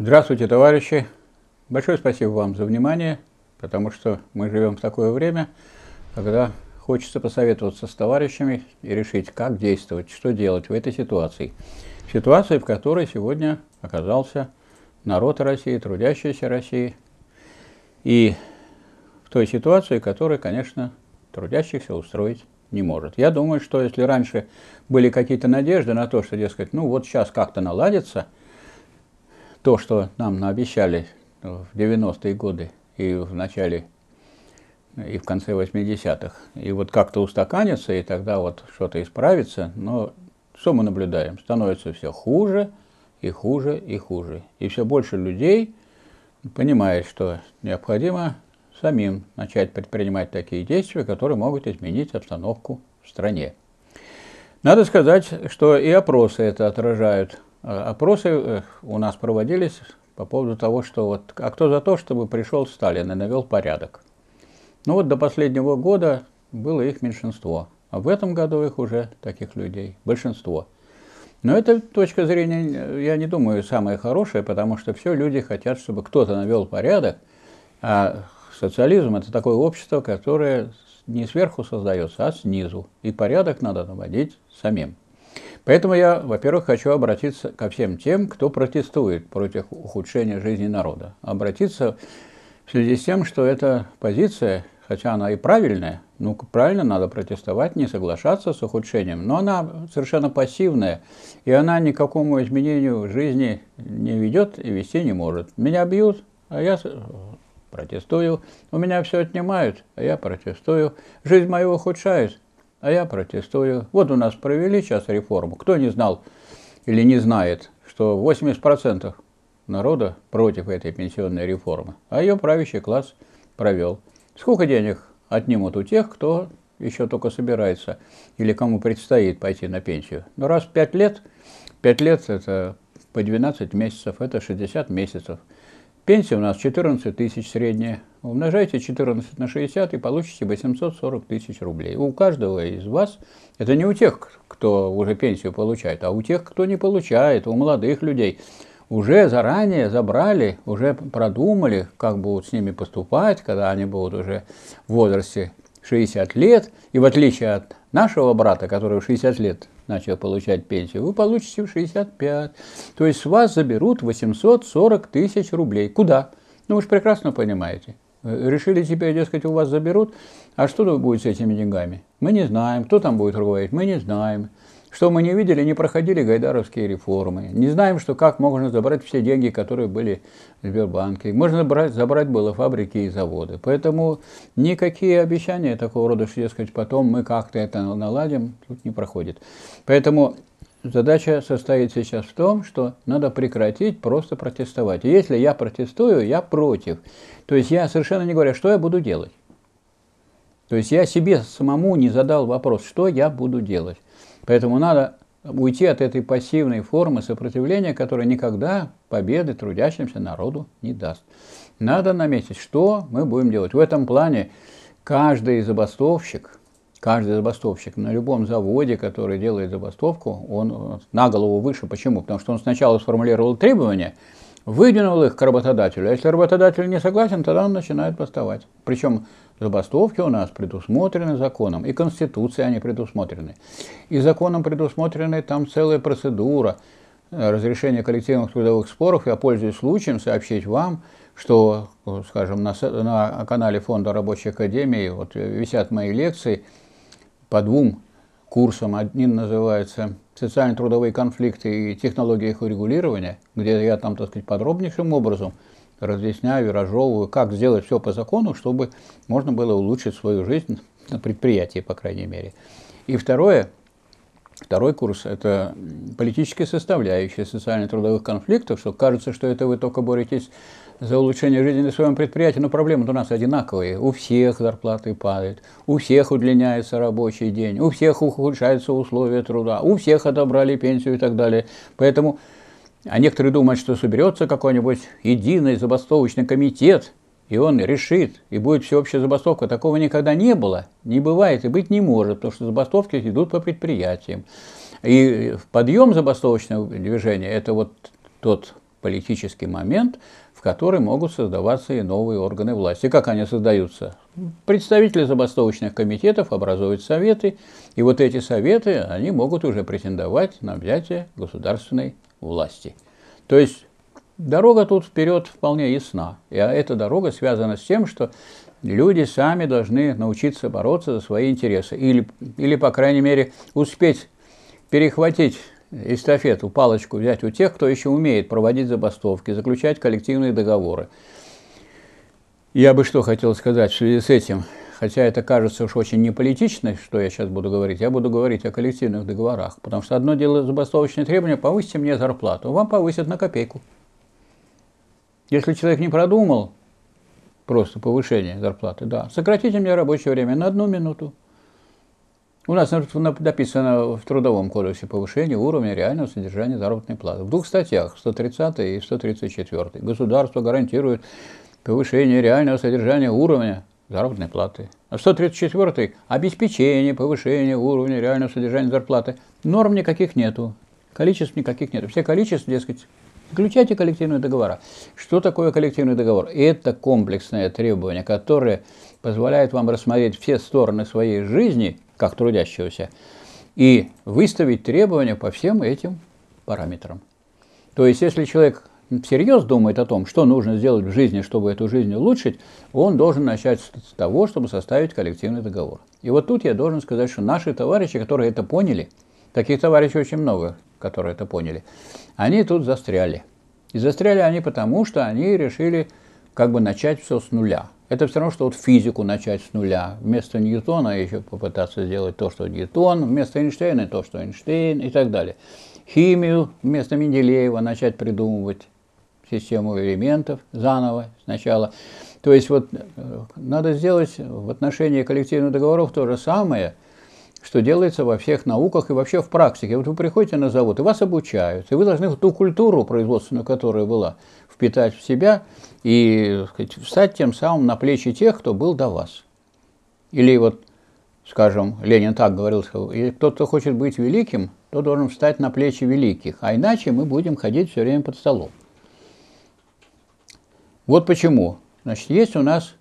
Здравствуйте, товарищи! Большое спасибо вам за внимание, потому что мы живем в такое время, когда хочется посоветоваться с товарищами и решить, как действовать, что делать в этой ситуации. Ситуации, в которой сегодня оказался народ России, трудящаяся России, и в той ситуации, которая, конечно, трудящихся устроить не может. Я думаю, что если раньше были какие-то надежды на то, что, дескать, ну вот сейчас как-то наладится то, что нам наобещали в 90-е годы и в начале, и в конце 80-х, и вот как-то устаканится, и тогда вот что-то исправится, но что мы наблюдаем? Становится все хуже и хуже и хуже. И все больше людей понимает, что необходимо самим начать предпринимать такие действия, которые могут изменить обстановку в стране. Надо сказать, что и опросы это отражают. А, опросы у нас проводились по поводу того, что вот, а кто за то, чтобы пришел Сталин и навел порядок. Ну вот до последнего года было их меньшинство, а в этом году их уже таких людей большинство. Но эта точка зрения, я не думаю, самая хорошая, потому что все люди хотят, чтобы кто-то навел порядок, а Социализм – это такое общество, которое не сверху создается, а снизу. И порядок надо наводить самим. Поэтому я, во-первых, хочу обратиться ко всем тем, кто протестует против ухудшения жизни народа. Обратиться в связи с тем, что эта позиция, хотя она и правильная, ну, правильно надо протестовать, не соглашаться с ухудшением, но она совершенно пассивная, и она никакому изменению жизни не ведет и вести не может. Меня бьют, а я протестую. У меня все отнимают, а я протестую. Жизнь мою ухудшают, а я протестую. Вот у нас провели сейчас реформу. Кто не знал или не знает, что 80% народа против этой пенсионной реформы, а ее правящий класс провел. Сколько денег отнимут у тех, кто еще только собирается или кому предстоит пойти на пенсию? Ну, раз в 5 лет, 5 лет это по 12 месяцев, это 60 месяцев – Пенсия у нас 14 тысяч средняя. Умножайте 14 на 60 и получите 840 тысяч рублей. У каждого из вас, это не у тех, кто уже пенсию получает, а у тех, кто не получает, у молодых людей. Уже заранее забрали, уже продумали, как будут с ними поступать, когда они будут уже в возрасте 60 лет. И в отличие от нашего брата, который в 60 лет начал получать пенсию, вы получите в 65. То есть с вас заберут 840 тысяч рублей. Куда? Ну, вы же прекрасно понимаете. Решили теперь, дескать, у вас заберут. А что будет с этими деньгами? Мы не знаем. Кто там будет руководить? Мы не знаем. Что мы не видели, не проходили гайдаровские реформы. Не знаем, что как можно забрать все деньги, которые были в Сбербанке. Можно забрать, забрать было фабрики и заводы. Поэтому никакие обещания такого рода, что, дескать, потом мы как-то это наладим, тут не проходит. Поэтому задача состоит сейчас в том, что надо прекратить просто протестовать. И если я протестую, я против. То есть я совершенно не говорю, что я буду делать. То есть я себе самому не задал вопрос, что я буду делать. Поэтому надо уйти от этой пассивной формы сопротивления, которая никогда победы трудящимся народу не даст. Надо наметить, что мы будем делать. В этом плане каждый забастовщик, каждый забастовщик на любом заводе, который делает забастовку, он на голову выше. Почему? Потому что он сначала сформулировал требования, выдвинул их к работодателю. А если работодатель не согласен, тогда он начинает бастовать. Причем Забастовки у нас предусмотрены законом, и Конституцией они предусмотрены. И законом предусмотрены там целая процедура э, разрешения коллективных трудовых споров. Я пользуюсь случаем сообщить вам, что, скажем, на, на канале Фонда Рабочей Академии вот висят мои лекции по двум курсам. Один называется «Социально-трудовые конфликты и технологии их урегулирования», где я там, так сказать, подробнейшим образом – разъясняю, разжевываю, как сделать все по закону, чтобы можно было улучшить свою жизнь на предприятии, по крайней мере. И второе, второй курс – это политическая составляющая социально-трудовых конфликтов, что кажется, что это вы только боретесь за улучшение жизни на своем предприятии, но проблемы у нас одинаковые. У всех зарплаты падают, у всех удлиняется рабочий день, у всех ухудшаются условия труда, у всех отобрали пенсию и так далее. Поэтому а некоторые думают, что соберется какой-нибудь единый забастовочный комитет, и он решит, и будет всеобщая забастовка. Такого никогда не было, не бывает и быть не может, потому что забастовки идут по предприятиям. И подъем забастовочного движения – это вот тот политический момент, в который могут создаваться и новые органы власти. Как они создаются? Представители забастовочных комитетов образуют советы, и вот эти советы, они могут уже претендовать на взятие государственной власти. То есть дорога тут вперед вполне ясна. И эта дорога связана с тем, что люди сами должны научиться бороться за свои интересы. Или, или по крайней мере, успеть перехватить эстафету, палочку взять у тех, кто еще умеет проводить забастовки, заключать коллективные договоры. Я бы что хотел сказать в связи с этим, хотя это кажется уж очень неполитично, что я сейчас буду говорить, я буду говорить о коллективных договорах, потому что одно дело забастовочные требования, повысьте мне зарплату, вам повысят на копейку. Если человек не продумал просто повышение зарплаты, да, сократите мне рабочее время на одну минуту. У нас написано в Трудовом кодексе повышение уровня реального содержания заработной платы. В двух статьях, 130 и 134. Государство гарантирует повышение реального содержания уровня заработной платы. А 134 – обеспечение повышения уровня реального содержания зарплаты. Норм никаких нету, количеств никаких нету. Все количества, дескать, Заключайте коллективные договора. Что такое коллективный договор? Это комплексное требование, которое позволяет вам рассмотреть все стороны своей жизни, как трудящегося, и выставить требования по всем этим параметрам. То есть, если человек всерьез думает о том, что нужно сделать в жизни, чтобы эту жизнь улучшить, он должен начать с того, чтобы составить коллективный договор. И вот тут я должен сказать, что наши товарищи, которые это поняли, таких товарищей очень много, которые это поняли, они тут застряли. И застряли они потому, что они решили как бы начать все с нуля. Это все равно, что вот физику начать с нуля. Вместо Ньютона еще попытаться сделать то, что Ньютон, вместо Эйнштейна то, что Эйнштейн и так далее. Химию вместо Менделеева начать придумывать систему элементов заново сначала. То есть вот э, надо сделать в отношении коллективных договоров то же самое – что делается во всех науках и вообще в практике. Вот вы приходите на завод, и вас обучают, и вы должны ту культуру производственную, которая была, впитать в себя и сказать, встать тем самым на плечи тех, кто был до вас. Или вот, скажем, Ленин так говорил, что кто-то хочет быть великим, то должен встать на плечи великих, а иначе мы будем ходить все время под столом. Вот почему. Значит, есть у нас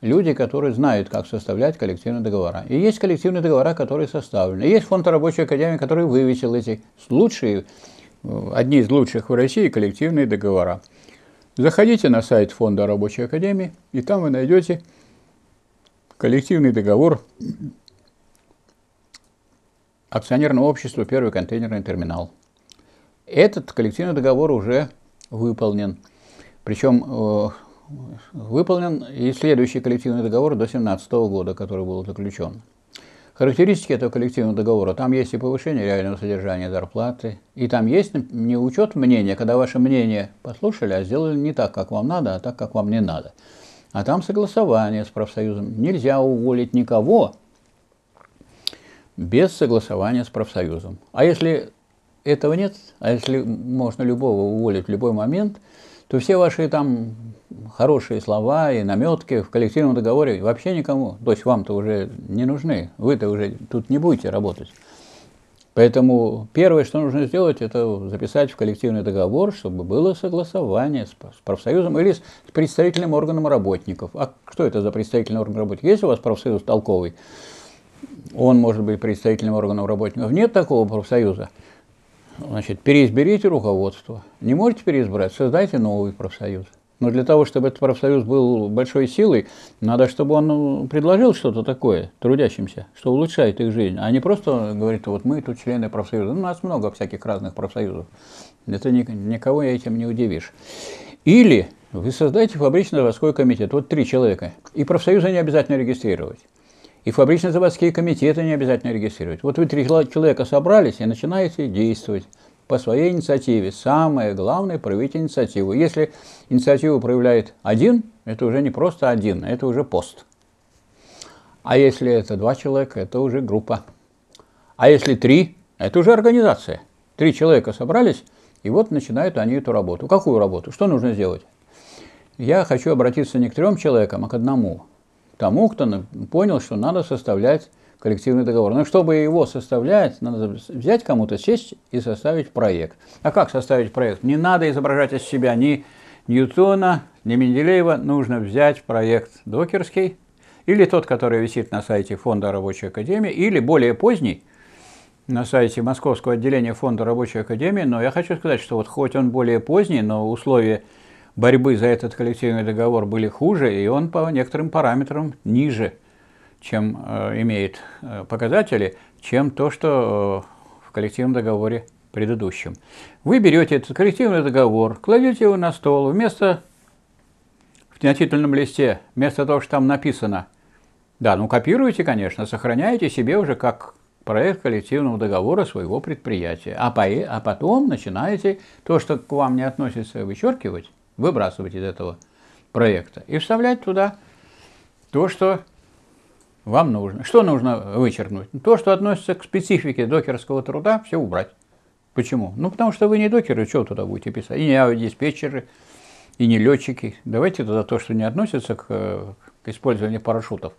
люди, которые знают, как составлять коллективные договора. И есть коллективные договора, которые составлены. Есть фонд рабочей академии, который вывесил эти лучшие, э, одни из лучших в России коллективные договора. Заходите на сайт фонда рабочей академии, и там вы найдете коллективный договор акционерного общества «Первый контейнерный терминал». Этот коллективный договор уже выполнен. Причем э, выполнен и следующий коллективный договор до 2017 года, который был заключен. Характеристики этого коллективного договора, там есть и повышение реального содержания зарплаты, и там есть не учет мнения, когда ваше мнение послушали, а сделали не так, как вам надо, а так, как вам не надо. А там согласование с профсоюзом. Нельзя уволить никого без согласования с профсоюзом. А если этого нет, а если можно любого уволить в любой момент, то все ваши там хорошие слова и наметки в коллективном договоре вообще никому, то есть вам-то уже не нужны, вы-то уже тут не будете работать. Поэтому первое, что нужно сделать, это записать в коллективный договор, чтобы было согласование с профсоюзом или с представительным органом работников. А что это за представительный орган работников? Есть у вас профсоюз толковый? Он может быть представительным органом работников. Нет такого профсоюза. Значит, переизберите руководство. Не можете переизбрать, создайте новый профсоюз. Но для того, чтобы этот профсоюз был большой силой, надо, чтобы он ну, предложил что-то такое трудящимся, что улучшает их жизнь, а не просто говорит, вот мы тут члены профсоюза. Ну, у нас много всяких разных профсоюзов. Это никого этим не удивишь. Или вы создаете фабрично-заводской комитет, вот три человека, и профсоюзы не обязательно регистрировать. И фабрично-заводские комитеты не обязательно регистрировать. Вот вы три человека собрались и начинаете действовать по своей инициативе. Самое главное – проявить инициативу. Если инициативу проявляет один, это уже не просто один, это уже пост. А если это два человека, это уже группа. А если три, это уже организация. Три человека собрались, и вот начинают они эту работу. Какую работу? Что нужно сделать? Я хочу обратиться не к трем человекам, а к одному. Тому, кто понял, что надо составлять коллективный договор. Но чтобы его составлять, надо взять кому-то, сесть и составить проект. А как составить проект? Не надо изображать из себя ни Ньютона, ни Менделеева. Нужно взять проект докерский, или тот, который висит на сайте Фонда Рабочей Академии, или более поздний, на сайте Московского отделения Фонда Рабочей Академии. Но я хочу сказать, что вот хоть он более поздний, но условия борьбы за этот коллективный договор были хуже, и он по некоторым параметрам ниже – чем э, имеет э, показатели, чем то, что э, в коллективном договоре предыдущем. Вы берете этот коллективный договор, кладете его на стол, вместо в на титульном листе, вместо того, что там написано, да, ну копируете, конечно, сохраняете себе уже как проект коллективного договора своего предприятия. А, по, а потом начинаете то, что к вам не относится, вычеркивать, выбрасывать из этого проекта и вставлять туда то, что вам нужно. Что нужно вычеркнуть? То, что относится к специфике докерского труда, все убрать. Почему? Ну, потому что вы не докеры, что туда будете писать? И не диспетчеры, и не летчики. Давайте туда то, что не относится к, к использованию парашютов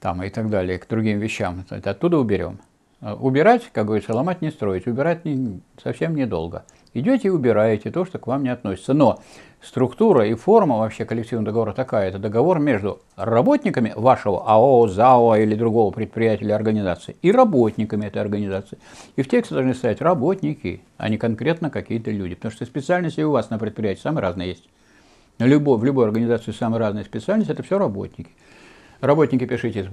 там, и так далее, к другим вещам. Это оттуда уберем. Убирать, как говорится, ломать не строить. Убирать не, совсем недолго. Идете и убираете то, что к вам не относится. Но структура и форма вообще коллективного договора такая. Это договор между работниками вашего АО, ЗАО или другого предприятия или организации и работниками этой организации. И в тексте должны стоять работники, а не конкретно какие-то люди. Потому что специальности у вас на предприятии самые разные есть. Любой, в любой организации самые разные специальности – это все работники. Работники пишите с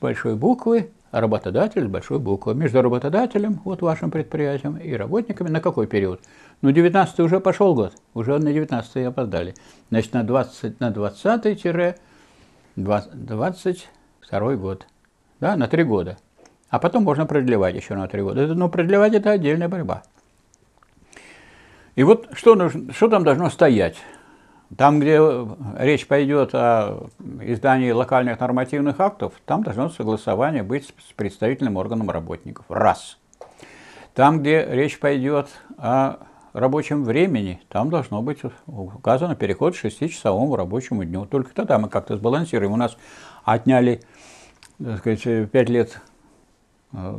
большой буквы, а работодатель с большой буквы. Между работодателем, вот вашим предприятием, и работниками на какой период? Ну, 19 уже пошел год, уже на 19 опоздали. Значит, на 20, на 20-22 год, да, на 3 года. А потом можно продлевать еще на 3 года. Но продлевать это отдельная борьба. И вот что, нужно, что там должно стоять? Там, где речь пойдет о издании локальных нормативных актов, там должно согласование быть с представительным органом работников. Раз. Там, где речь пойдет о рабочем времени, там должно быть указано переход к шестичасовому рабочему дню. Только тогда мы как-то сбалансируем. У нас отняли так сказать, 5 лет э,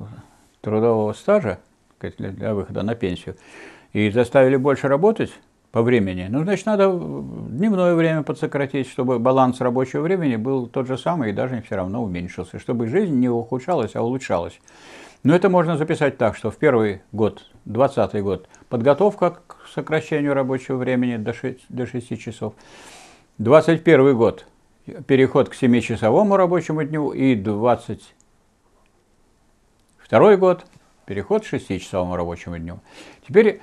трудового стажа для выхода на пенсию и заставили больше работать, по времени. Ну, значит, надо дневное время подсократить, чтобы баланс рабочего времени был тот же самый и даже все равно уменьшился, чтобы жизнь не ухудшалась, а улучшалась. Но это можно записать так, что в первый год, 20 год, подготовка к сокращению рабочего времени до 6, до 6 часов. 21 год, переход к 7-часовому рабочему дню и 22 год, переход к 6-часовому рабочему дню. Теперь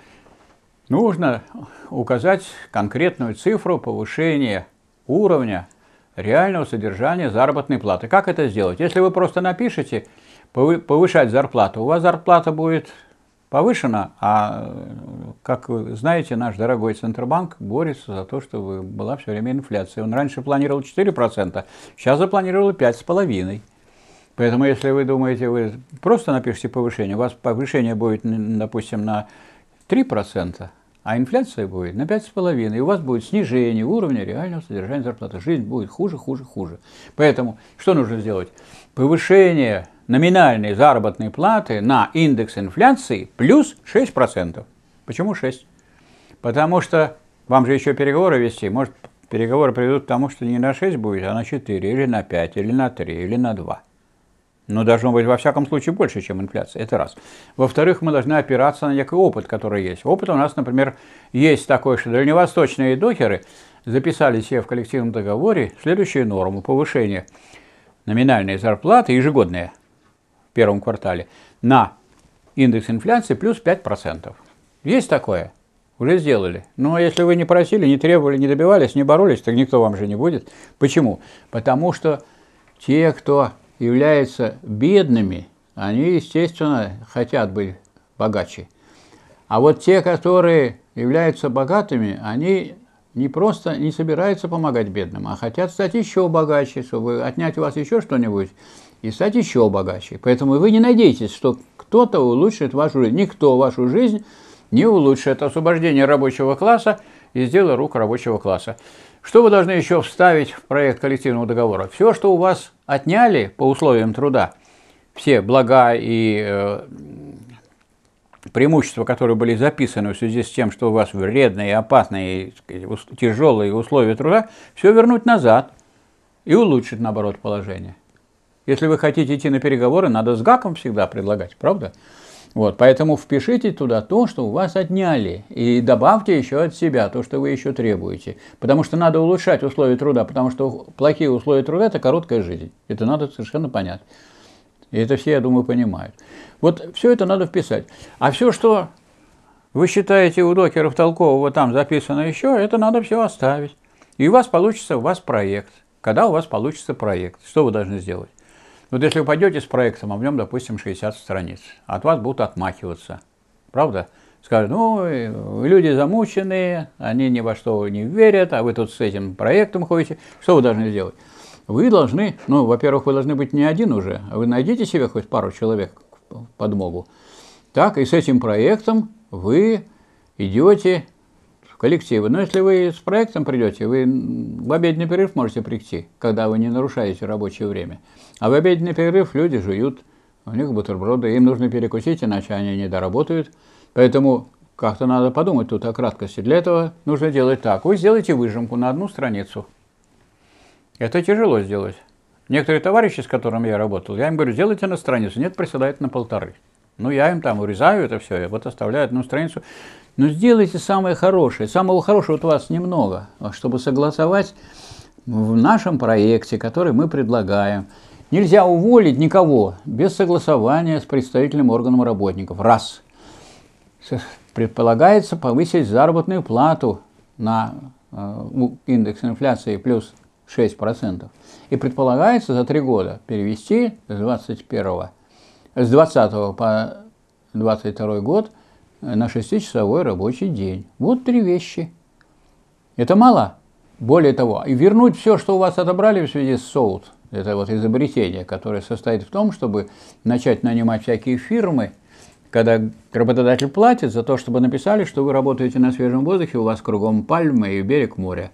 нужно указать конкретную цифру повышения уровня реального содержания заработной платы. Как это сделать? Если вы просто напишете повышать зарплату, у вас зарплата будет повышена, а, как вы знаете, наш дорогой Центробанк борется за то, чтобы была все время инфляция. Он раньше планировал 4%, сейчас запланировал 5,5%. Поэтому, если вы думаете, вы просто напишите повышение, у вас повышение будет, допустим, на 3%, а инфляция будет на 5,5%, и у вас будет снижение уровня реального содержания зарплаты. Жизнь будет хуже, хуже, хуже. Поэтому что нужно сделать? Повышение номинальной заработной платы на индекс инфляции плюс 6%. Почему 6? Потому что вам же еще переговоры вести. Может, переговоры приведут к тому, что не на 6 будет, а на 4, или на 5, или на 3, или на 2. Но должно быть во всяком случае больше, чем инфляция. Это раз. Во-вторых, мы должны опираться на некий опыт, который есть. Опыт у нас, например, есть такой, что дальневосточные докеры записали себе в коллективном договоре следующую норму повышения номинальной зарплаты ежегодные в первом квартале на индекс инфляции плюс 5%. Есть такое? Уже сделали. Ну, а если вы не просили, не требовали, не добивались, не боролись, так никто вам же не будет. Почему? Потому что те, кто являются бедными, они, естественно, хотят быть богаче. А вот те, которые являются богатыми, они не просто не собираются помогать бедным, а хотят стать еще богаче, чтобы отнять у вас еще что-нибудь и стать еще богаче. Поэтому вы не надейтесь, что кто-то улучшит вашу жизнь. Никто вашу жизнь не улучшит. Освобождение рабочего класса и дело рук рабочего класса. Что вы должны еще вставить в проект коллективного договора? Все, что у вас отняли по условиям труда, все блага и э, преимущества, которые были записаны в связи с тем, что у вас вредные, опасные, тяжелые условия труда, все вернуть назад и улучшить, наоборот, положение. Если вы хотите идти на переговоры, надо с ГАКом всегда предлагать, правда? Вот, поэтому впишите туда то, что у вас отняли, и добавьте еще от себя то, что вы еще требуете. Потому что надо улучшать условия труда, потому что плохие условия труда – это короткая жизнь. Это надо совершенно понять. И это все, я думаю, понимают. Вот все это надо вписать. А все, что вы считаете у докеров толкового там записано еще, это надо все оставить. И у вас получится у вас проект. Когда у вас получится проект, что вы должны сделать? Вот если вы пойдете с проектом, а в нем, допустим, 60 страниц, от вас будут отмахиваться. Правда? Скажут, ну, люди замученные, они ни во что не верят, а вы тут с этим проектом ходите. Что вы должны сделать? Вы должны, ну, во-первых, вы должны быть не один уже, а вы найдите себе хоть пару человек подмогу. Так, и с этим проектом вы идете коллективы. Но если вы с проектом придете, вы в обеденный перерыв можете прийти, когда вы не нарушаете рабочее время. А в обеденный перерыв люди жуют, у них бутерброды, им нужно перекусить, иначе они не доработают. Поэтому как-то надо подумать тут о краткости. Для этого нужно делать так. Вы сделаете выжимку на одну страницу. Это тяжело сделать. Некоторые товарищи, с которыми я работал, я им говорю, сделайте на страницу. Нет, присылают на полторы. Ну, я им там урезаю это все, вот оставляю одну страницу. Но сделайте самое хорошее. Самого хорошего вот у вас немного, чтобы согласовать в нашем проекте, который мы предлагаем. Нельзя уволить никого без согласования с представительным органом работников. Раз. Предполагается повысить заработную плату на э, индекс инфляции плюс 6%. И предполагается за три года перевести с 21 с 20 по 22 год – на шестичасовой рабочий день. Вот три вещи. Это мало. Более того, и вернуть все, что у вас отобрали в связи с СОУТ, это вот изобретение, которое состоит в том, чтобы начать нанимать всякие фирмы, когда работодатель платит за то, чтобы написали, что вы работаете на свежем воздухе, у вас кругом пальмы и берег моря,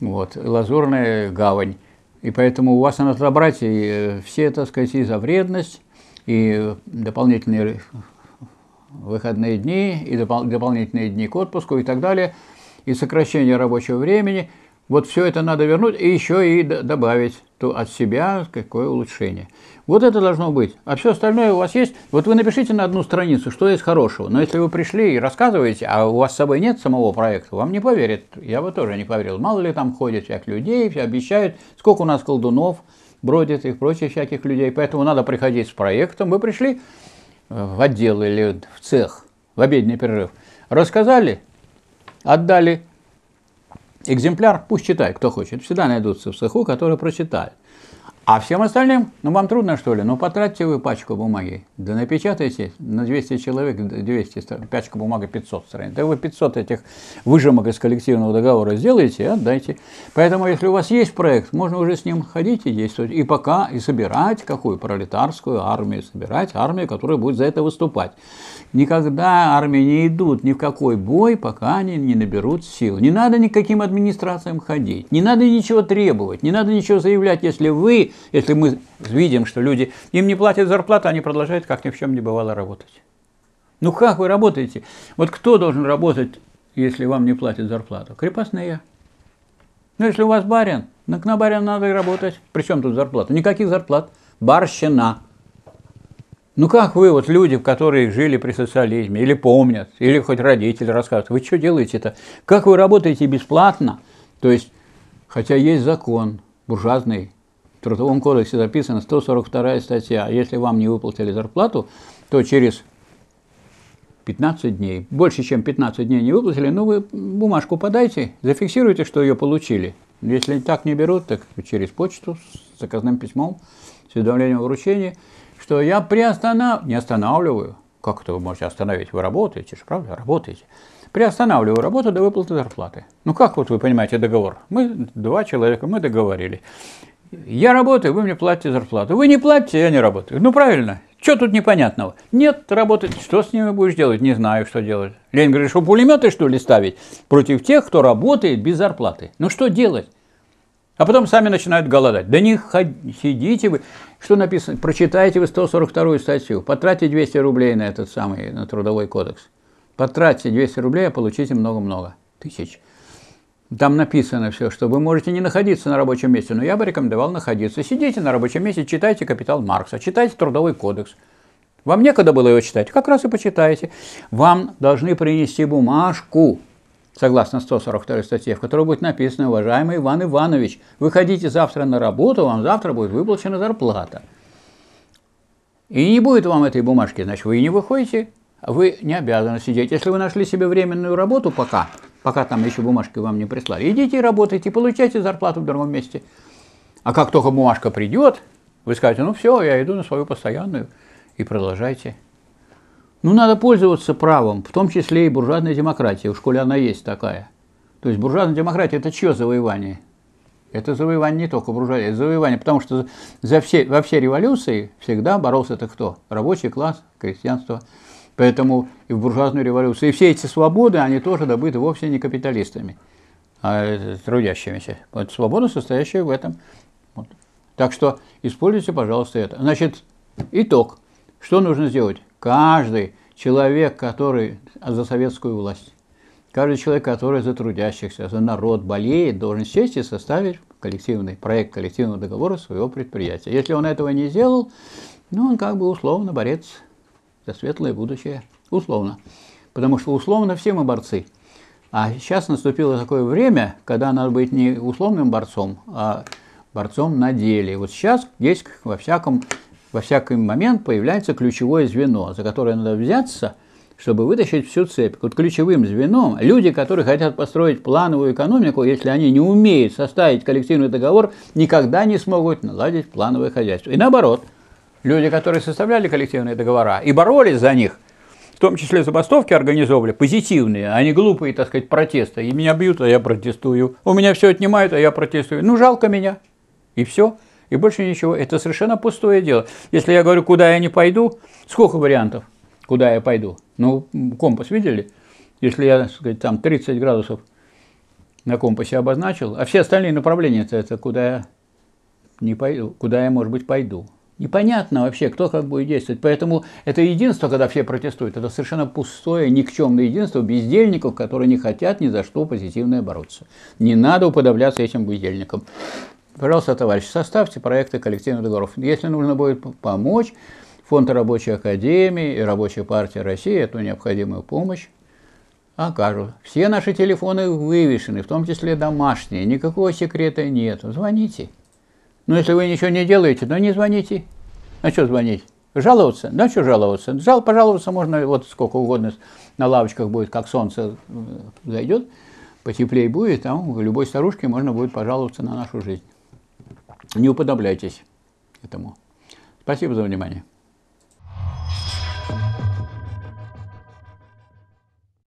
вот, лазурная гавань. И поэтому у вас надо отобрать и э, все, так сказать, и за вредность, и дополнительные выходные дни и допол- дополнительные дни к отпуску и так далее, и сокращение рабочего времени. Вот все это надо вернуть и еще и добавить то от себя какое улучшение. Вот это должно быть. А все остальное у вас есть. Вот вы напишите на одну страницу, что есть хорошего. Но если вы пришли и рассказываете, а у вас с собой нет самого проекта, вам не поверят. Я бы тоже не поверил. Мало ли там ходят всяких людей, все обещают. Сколько у нас колдунов бродит и прочих всяких людей. Поэтому надо приходить с проектом. Вы пришли, в отдел или в цех в обеденный перерыв, рассказали, отдали экземпляр, пусть читает, кто хочет. Всегда найдутся в цеху, которые прочитают. А всем остальным, ну вам трудно что ли, ну потратьте вы пачку бумаги, да напечатайте на 200 человек, 200, пачка бумаги 500 страниц. Да вы 500 этих выжимок из коллективного договора сделаете отдайте. Поэтому если у вас есть проект, можно уже с ним ходить и действовать. И пока, и собирать какую пролетарскую армию, собирать армию, которая будет за это выступать. Никогда армии не идут ни в какой бой, пока они не наберут сил. Не надо никаким администрациям ходить, не надо ничего требовать, не надо ничего заявлять, если вы если мы видим, что люди, им не платят зарплату, они продолжают как ни в чем не бывало работать. Ну как вы работаете? Вот кто должен работать, если вам не платят зарплату? Крепостные. Ну если у вас барин, так на барин надо и работать. При чем тут зарплата? Никаких зарплат. Барщина. Ну как вы, вот люди, которые жили при социализме, или помнят, или хоть родители рассказывают, вы что делаете-то? Как вы работаете бесплатно? То есть, хотя есть закон буржуазный, Трудовом кодексе записана 142 статья. Если вам не выплатили зарплату, то через 15 дней, больше чем 15 дней не выплатили, ну вы бумажку подайте, зафиксируйте, что ее получили. Если так не берут, так через почту с заказным письмом, с уведомлением о вручении, что я приостанавливаю, не останавливаю. Как это вы можете остановить? Вы работаете же, правда? Работаете. Приостанавливаю работу до выплаты зарплаты. Ну как вот вы понимаете договор? Мы два человека, мы договорились. Я работаю, вы мне платите зарплату. Вы не платите, я не работаю. Ну правильно. Что тут непонятного? Нет, работать. Что с ними будешь делать? Не знаю, что делать. Ленин говорит, что пулеметы что ли ставить против тех, кто работает без зарплаты. Ну что делать? А потом сами начинают голодать. Да не сидите вы. Что написано? Прочитайте вы 142 статью. Потратьте 200 рублей на этот самый, на трудовой кодекс. Потратьте 200 рублей, а получите много-много. Тысяч. Там написано все, что вы можете не находиться на рабочем месте, но я бы рекомендовал находиться. Сидите на рабочем месте, читайте «Капитал Маркса», читайте «Трудовой кодекс». Вам некогда было его читать, как раз и почитайте. Вам должны принести бумажку, согласно 142 статье, в которой будет написано, уважаемый Иван Иванович, выходите завтра на работу, вам завтра будет выплачена зарплата. И не будет вам этой бумажки, значит, вы не выходите, вы не обязаны сидеть. Если вы нашли себе временную работу пока, пока там еще бумажки вам не прислали, идите и работайте, получайте зарплату в другом месте. А как только бумажка придет, вы скажете, ну все, я иду на свою постоянную, и продолжайте. Ну, надо пользоваться правом, в том числе и буржуазной демократией. В школе она есть такая. То есть буржуазная демократия – это чье завоевание? Это завоевание не только буржуазии, это завоевание, потому что за все, во все революции всегда боролся это кто? Рабочий класс, крестьянство. Поэтому и в буржуазную революцию. И все эти свободы, они тоже добыты вовсе не капиталистами, а трудящимися. Вот свобода, состоящая в этом. Вот. Так что используйте, пожалуйста, это. Значит, итог. Что нужно сделать? Каждый человек, который за советскую власть, каждый человек, который за трудящихся, за народ болеет, должен сесть и составить коллективный проект коллективного договора своего предприятия. Если он этого не сделал, ну, он как бы условно борец за светлое будущее. Условно. Потому что условно все мы борцы. А сейчас наступило такое время, когда надо быть не условным борцом, а борцом на деле. Вот сейчас есть во всяком во всякий момент появляется ключевое звено, за которое надо взяться, чтобы вытащить всю цепь. Вот ключевым звеном люди, которые хотят построить плановую экономику, если они не умеют составить коллективный договор, никогда не смогут наладить плановое хозяйство. И наоборот, люди, которые составляли коллективные договора и боролись за них, в том числе забастовки организовывали, позитивные, а не глупые, так сказать, протесты. И меня бьют, а я протестую. У меня все отнимают, а я протестую. Ну, жалко меня. И все и больше ничего. Это совершенно пустое дело. Если я говорю, куда я не пойду, сколько вариантов, куда я пойду? Ну, компас видели? Если я, так сказать, там 30 градусов на компасе обозначил, а все остальные направления это, куда я не пойду, куда я, может быть, пойду. Непонятно вообще, кто как будет действовать. Поэтому это единство, когда все протестуют, это совершенно пустое, никчемное единство бездельников, которые не хотят ни за что позитивно бороться. Не надо уподобляться этим бездельникам. Пожалуйста, товарищи, составьте проекты коллективных договоров. Если нужно будет помочь, Фонд рабочей академии и Рабочая партия России эту необходимую помощь окажут. Все наши телефоны вывешены, в том числе домашние, никакого секрета нет. Звоните. Но если вы ничего не делаете, то не звоните. А что звонить? Жаловаться? Да что жаловаться? Жал, пожаловаться можно вот сколько угодно на лавочках будет, как солнце э, зайдет, потеплее будет, там любой старушке можно будет пожаловаться на нашу жизнь. Не уподобляйтесь этому. Спасибо за внимание.